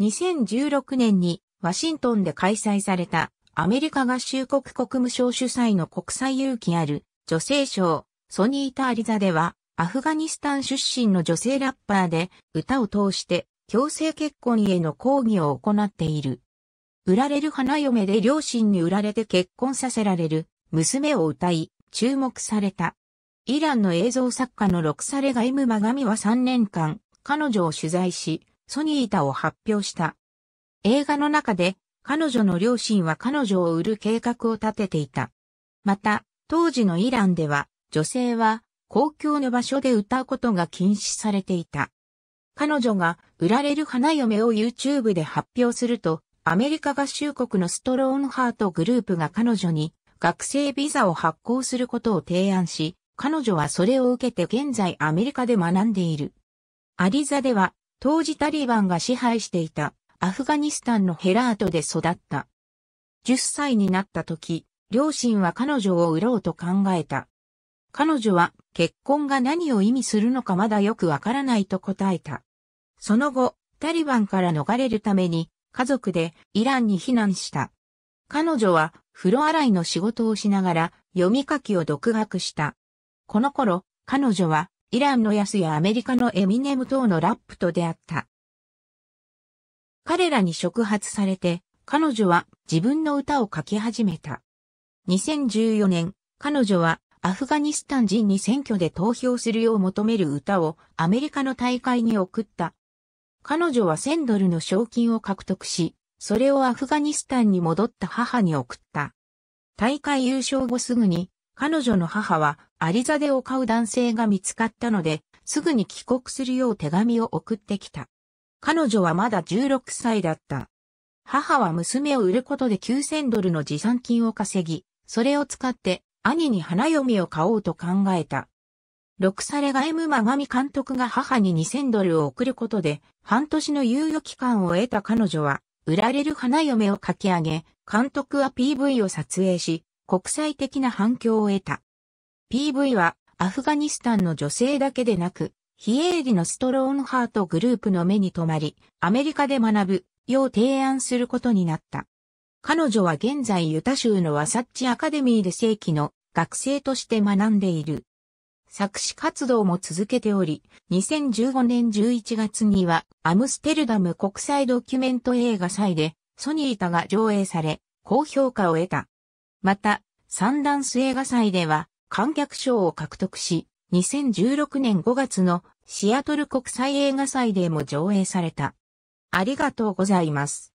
2016年にワシントンで開催されたアメリカ合衆国国務省主催の国際勇気ある女性賞ソニータ・アリザではアフガニスタン出身の女性ラッパーで歌を通して強制結婚への抗議を行っている。売られる花嫁で両親に売られて結婚させられる娘を歌い注目された。イランの映像作家のロクサレガイム・マガミは3年間彼女を取材しソニータを発表した。映画の中で彼女の両親は彼女を売る計画を立てていた。また、当時のイランでは女性は公共の場所で歌うことが禁止されていた。彼女が売られる花嫁を YouTube で発表すると、アメリカ合衆国のストローンハートグループが彼女に学生ビザを発行することを提案し、彼女はそれを受けて現在アメリカで学んでいる。アリザでは当時タリバンが支配していたアフガニスタンのヘラートで育った。10歳になった時、両親は彼女を売ろうと考えた。彼女は結婚が何を意味するのかまだよくわからないと答えた。その後、タリバンから逃れるために家族でイランに避難した。彼女は風呂洗いの仕事をしながら読み書きを独学した。この頃、彼女はイランのヤスやアメリカのエミネム等のラップと出会った。彼らに触発されて、彼女は自分の歌を書き始めた。2014年、彼女はアフガニスタン人に選挙で投票するよう求める歌をアメリカの大会に送った。彼女は1000ドルの賞金を獲得し、それをアフガニスタンに戻った母に送った。大会優勝後すぐに彼女の母はアリザデを買う男性が見つかったので、すぐに帰国するよう手紙を送ってきた。彼女はまだ16歳だった。母は娘を売ることで9000ドルの持参金を稼ぎ、それを使って兄に花嫁を買おうと考えた。ロクサレガエムマガミ監督が母に2000ドルを送ることで、半年の猶予期間を得た彼女は、売られる花嫁を書き上げ、監督は PV を撮影し、国際的な反響を得た。PV はアフガニスタンの女性だけでなく、非営利のストローンハートグループの目に留まり、アメリカで学ぶよう提案することになった。彼女は現在ユタ州のワサッチアカデミーで正規の学生として学んでいる。作詞活動も続けており、2015年11月にはアムステルダム国際ドキュメント映画祭でソニータが上映され、高評価を得た。また、サンダンス映画祭では観客賞を獲得し、2016年5月のシアトル国際映画祭でも上映された。ありがとうございます。